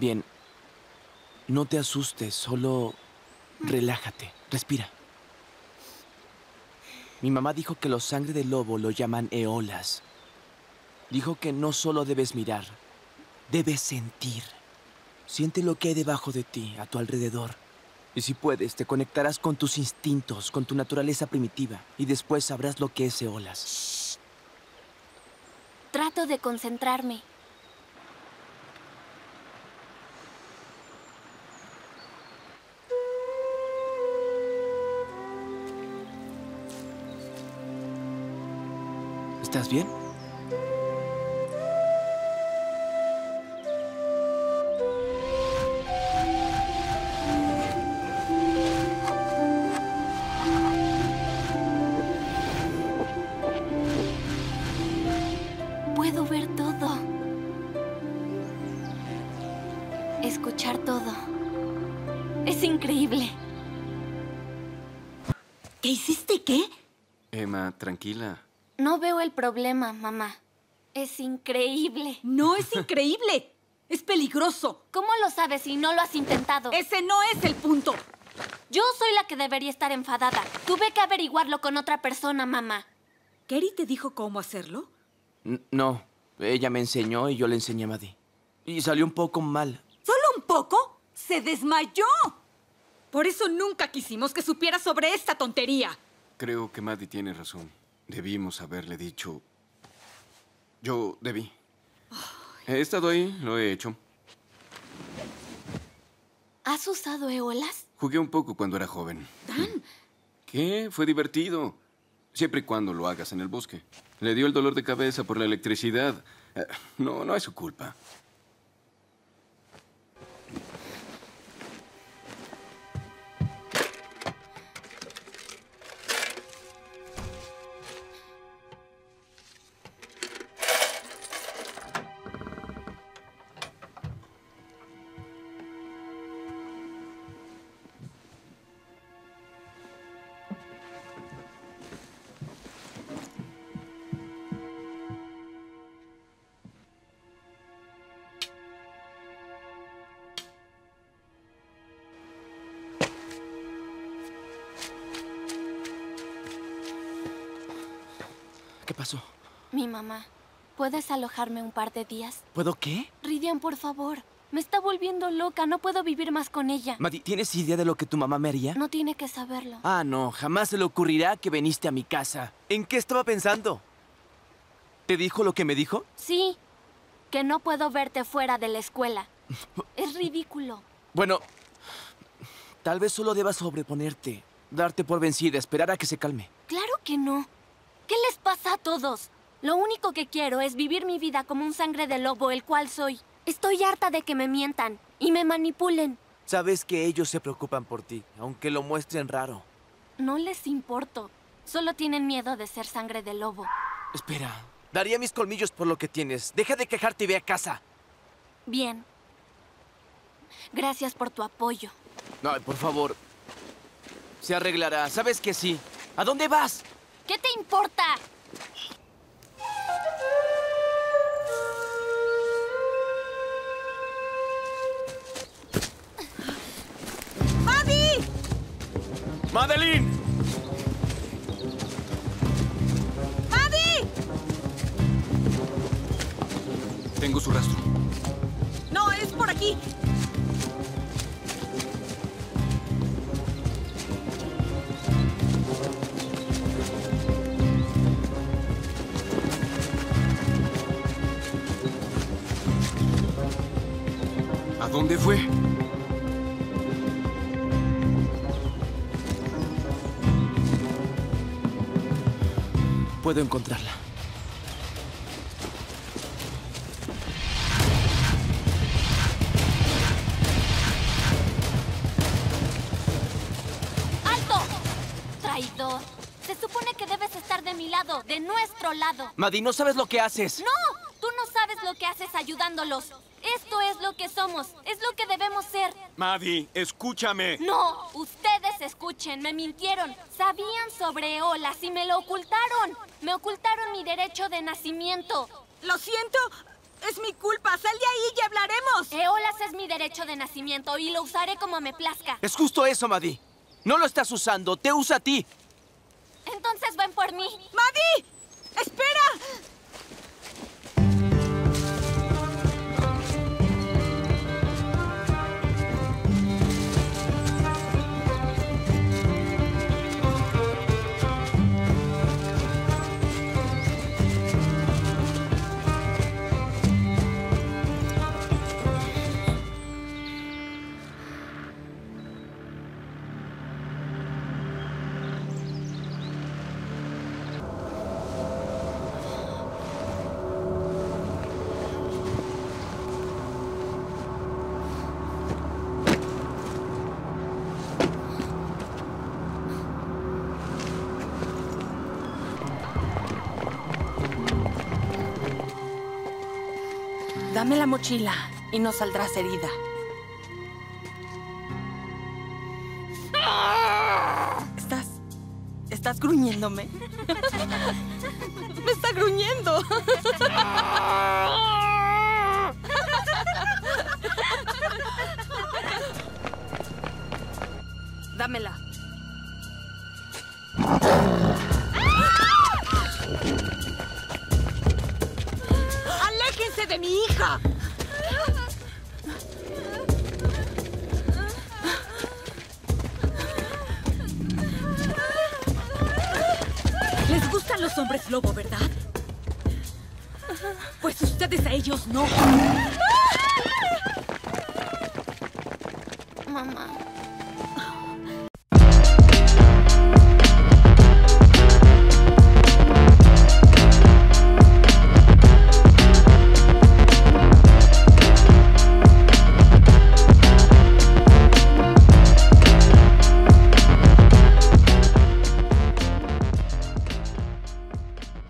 Bien. No te asustes, solo relájate. Respira. Mi mamá dijo que los sangre de lobo lo llaman eolas. Dijo que no solo debes mirar, debes sentir. Siente lo que hay debajo de ti, a tu alrededor. Y si puedes, te conectarás con tus instintos, con tu naturaleza primitiva, y después sabrás lo que es eolas. Trato de concentrarme. ¿Estás bien? Puedo ver todo. Escuchar todo. Es increíble. ¿Qué hiciste qué? Emma, tranquila. No veo el problema, mamá. Es increíble. No es increíble. es peligroso. ¿Cómo lo sabes si no lo has intentado? Ese no es el punto. Yo soy la que debería estar enfadada. Tuve que averiguarlo con otra persona, mamá. ¿Kerry te dijo cómo hacerlo? N- no, ella me enseñó y yo le enseñé a Maddie. Y salió un poco mal. ¿Solo un poco? ¡Se desmayó! Por eso nunca quisimos que supiera sobre esta tontería. Creo que Maddie tiene razón. Debimos haberle dicho. Yo debí. He estado ahí, lo he hecho. ¿Has usado eolas? Jugué un poco cuando era joven. Dan, ¿Qué? Fue divertido. Siempre y cuando lo hagas en el bosque. Le dio el dolor de cabeza por la electricidad. Eh, No, no es su culpa. ¿Qué pasó? Mi mamá. ¿Puedes alojarme un par de días? ¿Puedo qué? Ridian, por favor. Me está volviendo loca. No puedo vivir más con ella. Maddie, ¿tienes idea de lo que tu mamá me haría? No tiene que saberlo. Ah, no, jamás se le ocurrirá que viniste a mi casa. ¿En qué estaba pensando? ¿Te dijo lo que me dijo? Sí, que no puedo verte fuera de la escuela. Es ridículo. Bueno, tal vez solo debas sobreponerte, darte por vencida, esperar a que se calme. Claro que no. ¿Qué les pasa a todos? Lo único que quiero es vivir mi vida como un sangre de lobo, el cual soy. Estoy harta de que me mientan y me manipulen. Sabes que ellos se preocupan por ti, aunque lo muestren raro. No les importo. Solo tienen miedo de ser sangre de lobo. Espera, daría mis colmillos por lo que tienes. Deja de quejarte y ve a casa. Bien. Gracias por tu apoyo. No, por favor. Se arreglará. Sabes que sí. ¿A dónde vas? ¿Qué te importa? ¡Madeline! Tengo su rastro. No, es por aquí. ¿A dónde fue? Puedo encontrarla. ¡Alto! Traidor. Se supone que debes estar de mi lado, de nuestro lado. Maddie, no sabes lo que haces. ¡No! Sabes lo que haces ayudándolos. Esto es lo que somos. Es lo que debemos ser. Maddie, escúchame. No, ustedes escuchen, me mintieron. Sabían sobre olas y me lo ocultaron. Me ocultaron mi derecho de nacimiento. Lo siento. Es mi culpa. Sal de ahí y hablaremos. Eolas es mi derecho de nacimiento y lo usaré como me plazca. Es justo eso, Madí. No lo estás usando, te usa a ti. Entonces ven por mí. ¡Maddie! Dame la mochila y no saldrás herida. ¿Estás... ¿Estás gruñéndome? ¡Me está gruñendo! Dámela. Hija! Les gustan los hombres lobo, ¿verdad? Pues ustedes a ellos no. Mamá.